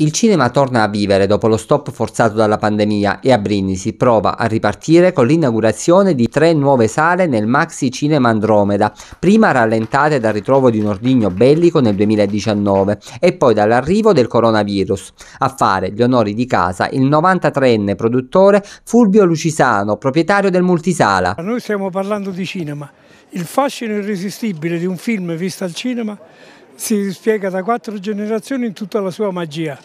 Il cinema torna a vivere dopo lo stop forzato dalla pandemia e a Brindisi prova a ripartire con l'inaugurazione di tre nuove sale nel Maxi Cinema Andromeda, prima rallentate dal ritrovo di un ordigno bellico nel 2019 e poi dall'arrivo del coronavirus. A fare gli onori di casa il 93enne produttore Fulvio Lucisano, proprietario del multisala. Noi stiamo parlando di cinema. Il fascino irresistibile di un film visto al cinema si spiega da quattro generazioni in tutta la sua magia.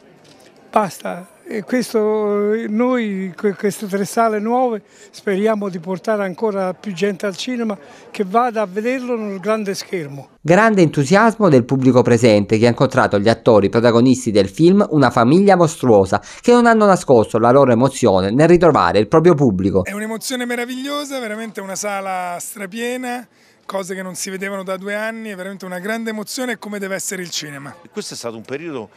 Basta, e questo, noi queste tre sale nuove speriamo di portare ancora più gente al cinema che vada a vederlo nel grande schermo. Grande entusiasmo del pubblico presente che ha incontrato gli attori protagonisti del film Una famiglia mostruosa che non hanno nascosto la loro emozione nel ritrovare il proprio pubblico. È un'emozione meravigliosa, veramente una sala strapiena cose che non si vedevano da due anni, è veramente una grande emozione come deve essere il cinema. Questo è stato un periodo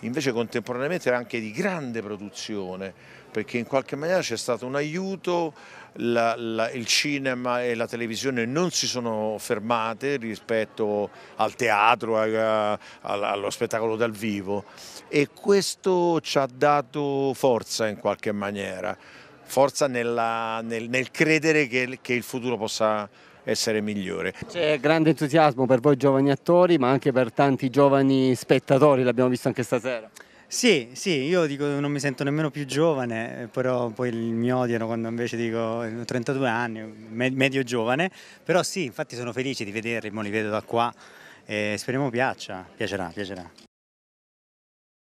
invece contemporaneamente anche di grande produzione, perché in qualche maniera c'è stato un aiuto, la, la, il cinema e la televisione non si sono fermate rispetto al teatro, a, a, allo spettacolo dal vivo e questo ci ha dato forza in qualche maniera, forza nella, nel, nel, credere che, che il futuro possa essere migliore. C'è grande entusiasmo per voi giovani attori ma anche per tanti giovani spettatori, l'abbiamo visto anche stasera. Sì, sì, io dico non mi sento nemmeno più giovane, però poi mi odiano quando invece dico ho 32 anni, medio giovane, però sì, infatti sono felice di vederli, li vedo da qua e speriamo piaccia, piacerà, piacerà.